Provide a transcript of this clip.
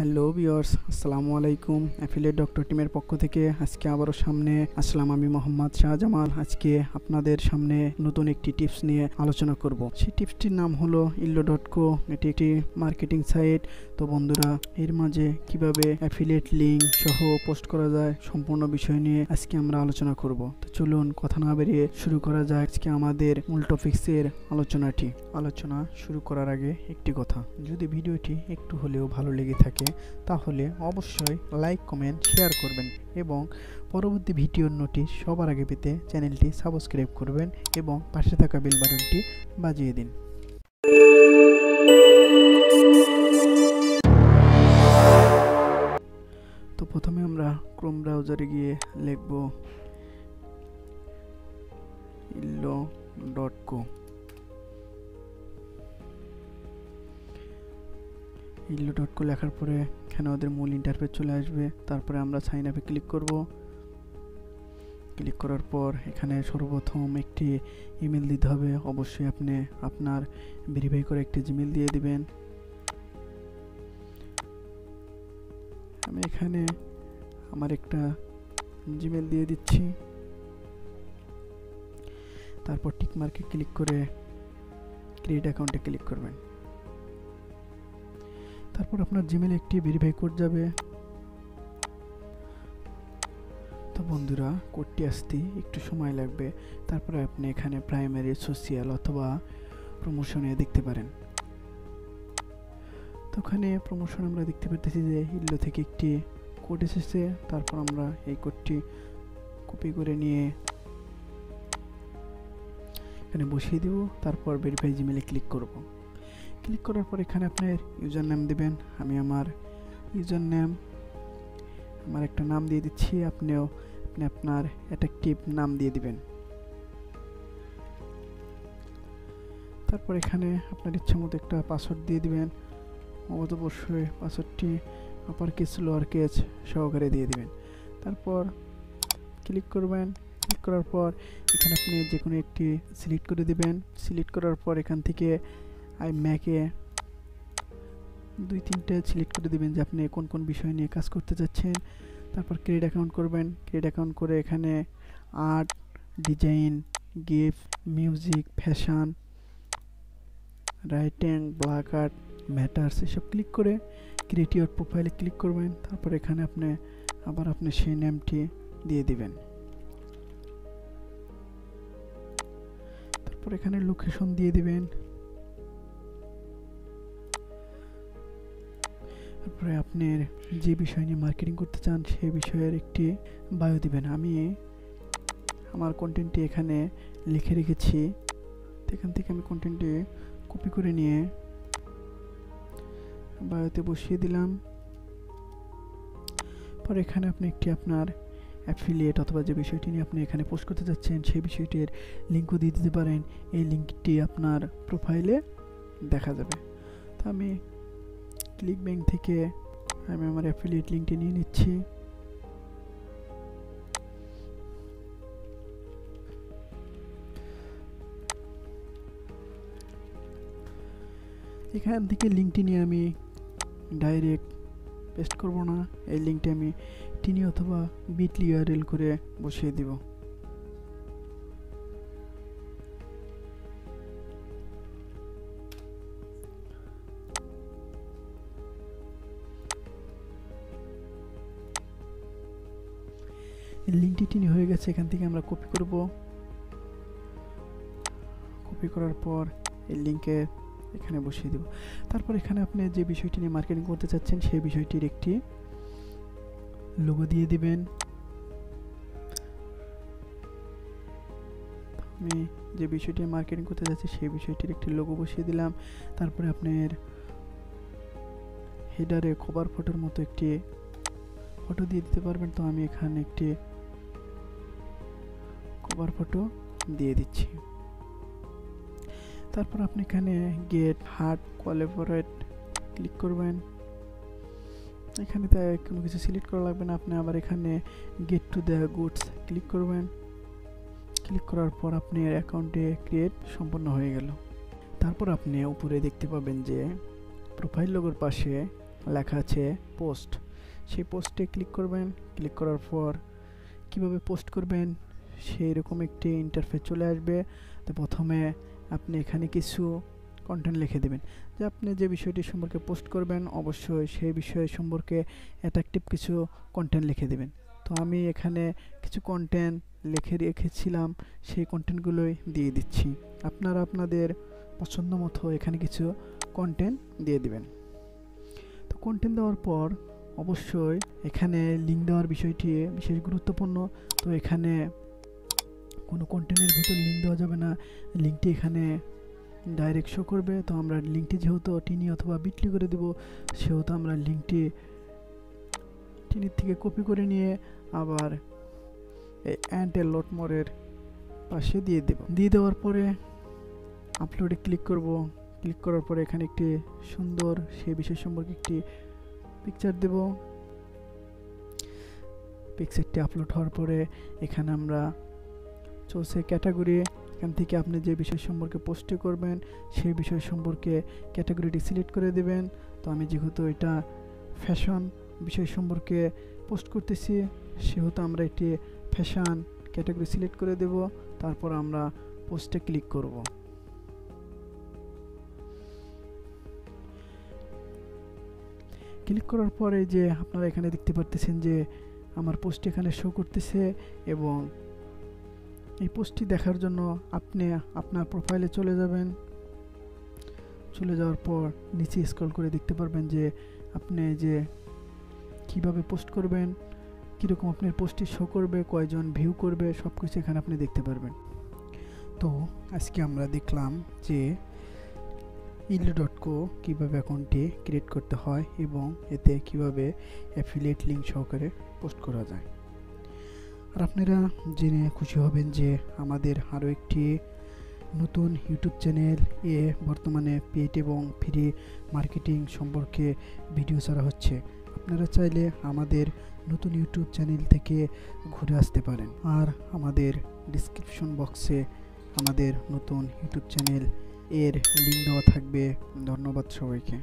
Hello বিয়র্স আসসালামু আলাইকুম। Affiliate doctor টিমের পক্ষ থেকে আজকে আবারও সামনে আসলাম আমি মোহাম্মদ শাহজামাল। আজকে আপনাদের সামনে নতুন একটি টিপস নিয়ে আলোচনা করব। সেই টিপসটির নাম হলো ইল্লো ডট কো এটি একটি মার্কেটিং সাইট। তো বন্ধুরা, এর মাঝে কীভাবে অ্যাফিলিয়েট লিঙ্ক সহ পোস্ট করা যায় সম্পূর্ণ বিষয় নিয়ে আজকে আমরা আলোচনা করব। তো চলুন কথা না বেরিয়ে শুরু করা যায় আজকে আমাদের মূল টপিক্সের আলোচনাটি। আলোচনা শুরু করার আগে একটি কথা, যদি ভিডিওটি একটু হলেও ভালো লেগে থাকে তাহলে অবশ্যই লাইক কমেন্ট শেয়ার করবেন এবং পরবর্তী ভিডিওর নোটিশ সবার আগে পেতে চ্যানেলটি সাবস্ক্রাইব করবেন এবং পাশে থাকা বেল বাটনটি বাজিয়ে দিন। তো প্রথমে আমরা ক্রোম ব্রাউজারে গিয়ে লিখব ইল্লো ডট কো ইল্লো ডট কো লেখার পরে এখানে ওদের মূল ইন্টারফেস চলে আসবে। তারপরে আমরা সাইন আপে ক্লিক করব। ক্লিক করার পর এখানে সর্বপ্রথম একটি ইমেল দিতে হবে। অবশ্যই আপনি আপনার ভেরিফাই করে একটি জিমেল দিয়ে দিবেন। আমি এখানে আমার একটা জিমেল দিয়ে দিচ্ছি। তারপর টিক মার্কে ক্লিক করে ক্রিয়েট অ্যাকাউন্টে ক্লিক করবেন। তারপর আপনার জিমেলে একটি ভেরিফাই কোড যাবে। তো বন্ধুরা কোডটি আসতে একটু সময় লাগবে। তারপরে আপনি এখানে প্রাইমারি সোশিয়াল অথবা প্রমোশনে দেখতে পারেন। তো ওখানে প্রমোশন আমরা দেখতে পাচ্ছি যে ইল্লো থেকে একটি কোড এসেছে। তারপর আমরা এই কোডটি কপি করে নিয়ে এখানে বসিয়ে দেব। তারপর ভেরিফাই জিমেলে ক্লিক করব। ক্লিক করার পর এখানে আপনার ইউজার নেম দেবেন। আমি আমার ইউজার নেম আমার একটা নাম দিয়ে দিচ্ছি, আপনিও, আপনি আপনার অ্যাট্রাকটিভ নাম দিয়ে দিবেন। তারপর এখানে আপনার ইচ্ছা মতো একটা পাসওয়ার্ড দিয়ে দিবেন। অবত অবশ্যই পাসওয়ার্ডটি আপার কেস লোয়ার কেস সহকারে দিয়ে দিবেন। তারপর ক্লিক করবেন। ক্লিক করার পর এখানে আপনি যে কোনো একটি সিলেক্ট করে দিবেন। সিলেক্ট করার পর এখান থেকে আই ম্যাকে দুই তিনটে সিলেক্ট করে দিবেন যে আপনি কোন কোন বিষয় নিয়ে কাজ করতে চাচ্ছেন। তারপর ক্রেডিট অ্যাকাউন্ট করবেন। ক্রেডিট অ্যাকাউন্ট করে এখানে art, design, gift, music, fashion, writing black art matters এসব ক্লিক করে ক্রিয়েট ইউর প্রোফাইলে ক্লিক করবেন। তারপর এখানে আপনি, আবার আপনি সেই নেমটি দিয়ে দিবেন। তারপর এখানে লোকেশন দিয়ে দিবেন। তারপরে আপনার যে বিষয় নিয়ে মার্কেটিং করতে চান, সে বিষয়ের একটি বায়ো দিবেন। আমি আমার কন্টেন্টটি এখানে লিখে রেখেছি। এখান থেকে আমি কন্টেন্টটি কপি করে নিয়ে বায়োতে বসিয়ে দিলাম। পর এখানে আপনি একটি আপনার অ্যাফিলিয়েট অথবা যে বিষয়টি নিয়ে আপনি এখানে পোস্ট করতে যাচ্ছেন, সেই বিষয়টির লিঙ্কও দিয়ে দিতে পারেন। এই লিঙ্কটি আপনার প্রোফাইলে দেখা যাবে। তো আমি ক্লিক ব্যাংক থেকে আমি আমার অ্যাফিলিয়েট লিঙ্কটি নিয়ে নিচ্ছি। এখান থেকে লিঙ্কটি নিয়ে আমি ডাইরেক্ট পেস্ট করব না। এই লিঙ্কটি আমি টিনি অথবা বিটলি ইউআরএল করে বসিয়ে দিব। লিঙ্কটি হয়ে গেছে, এখান থেকে আমরা কপি করব। কপি করার পর এই লিঙ্কে এখানে বসিয়ে দেব। তারপর এখানে আপনি যে বিষয়টি নিয়ে মার্কেটিং করতে চাচ্ছেন, সেই বিষয়টির একটি লোগো দিয়ে দিবেন। আমি যে বিষয়টি মার্কেটিং করতে যাচ্ছি, সেই বিষয়টির একটি লোগো বসিয়ে দিলাম। তারপরে আপনার হেডারে কভার ফটোর মতো একটি ফটো দিয়ে দিতে পারবেন। তো আমি এখানে একটি কভার ফটো দিয়ে দিচ্ছি। তারপর আপনি এখানে গেট হার্ট কোয়ালিফারেট ক্লিক করবেন। এখানে কোনো কিছু সিলেক্ট করা লাগবে না, আপনি আবার এখানে get to the goods click করবেন। ক্লিক করার পর আপনি অ্যাকাউন্টে ক্রিয়েট সম্পন্ন হয়ে গেল। তারপর আপনি উপরে দেখতে পাবেন যে প্রোফাইল লোগোর পাশে লেখা আছে পোস্ট সেই পোস্টে ক্লিক করবেন। ক্লিক করার পর কীভাবে পোস্ট করবেন? সেই রকম একটি ইন্টারফেস চলে আসবে। তো প্রথমে আপনি এখানে কিছু কন্টেন্ট লিখে দেবেন। যে আপনি যে বিষয়টি সম্পর্কে পোস্ট করবেন, অবশ্যই সেই বিষয় সম্পর্কে অ্যাট্রাকটিভ কিছু কন্টেন্ট লিখে দেবেন। তো আমি এখানে কিছু কন্টেন্ট লিখে রেখেছিলাম, সেই কন্টেন্টগুলোই দিয়ে দিচ্ছি। আপনারা আপনাদের পছন্দ মতো এখানে কিছু কন্টেন্ট দিয়ে দিবেন। তো কন্টেন্ট দেওয়ার পর অবশ্যই এখানে লিঙ্ক দেওয়ার বিষয়টি বিশেষ গুরুত্বপূর্ণ। তো এখানে কোনো কন্টেন্টের ভিতর লিঙ্ক দেওয়া যাবে না। লিঙ্কটি এখানে ডাইরেক্ট শো করবে। তো আমরা লিঙ্কটি যেহেতু টিনি অথবা বিটলি করে দেব, সেহেতু আমরা লিঙ্কটি টিনির থেকে কপি করে নিয়ে আবার এই অ্যান্টেল লোটমোরের পাশে দিয়ে দেব। দিয়ে দেওয়ার পরে আপলোডে ক্লিক করব। ক্লিক করার পরে এখানে একটি সুন্দর সেই বিষয় সম্পর্কে একটি পিকচার দেব। পিকচারটি আপলোড হওয়ার পরে এখানে আমরা চলছে ক্যাটাগরি এখান থেকে আপনি যে বিষয় সম্পর্কে পোস্টে করবেন, সেই বিষয় সম্পর্কে ক্যাটাগরিটি সিলেক্ট করে দেবেন। তো আমি যেহেতু এটা ফ্যাশন বিষয় সম্পর্কে পোস্ট করতেছি, সেহেতু আমরা একটি ফ্যাশন ক্যাটাগরি সিলেক্ট করে দেব, তারপর আমরা পোস্টে ক্লিক করব। ক্লিক করার পরে যে আপনারা এখানে দেখতে পারতেছেন যে আমার পোস্ট এখানে শো করতেছে এবং এই পোস্টটি দেখার জন্য আপনি আপনার প্রোফাইলে চলে যাবেন। চলে যাওয়ার পর নিচে স্ক্রল করে দেখতে পারবেন যে আপনি যে কীভাবে পোস্ট করবেন, কীরকম আপনার পোস্টটি শো করবে, কয়জন ভিউ করবে সব কিছু এখানে আপনি দেখতে পারবেন। তো আজকে আমরা দেখলাম যে ইল ডট কো কীভাবে অ্যাকাউন্টটি ক্রিয়েট করতে হয় এবং এতে কীভাবে অ্যাফিলিয়েট লিঙ্ক সহকারে পোস্ট করা যায়। আর আপনারা জেনে খুশি হবেন যে আমাদের আরও একটি নতুন ইউটিউব চ্যানেল এ বর্তমানে পেড এবং ফ্রি মার্কেটিং সম্পর্কে ভিডিও ছাড়া হচ্ছে। আপনারা চাইলে আমাদের নতুন ইউটিউব চ্যানেল থেকে ঘুরে আসতে পারেন আর আমাদের ডিসক্রিপশন বক্সে আমাদের নতুন ইউটিউব চ্যানেল এর লিঙ্ক দেওয়া থাকবে। ধন্যবাদ সবাইকে।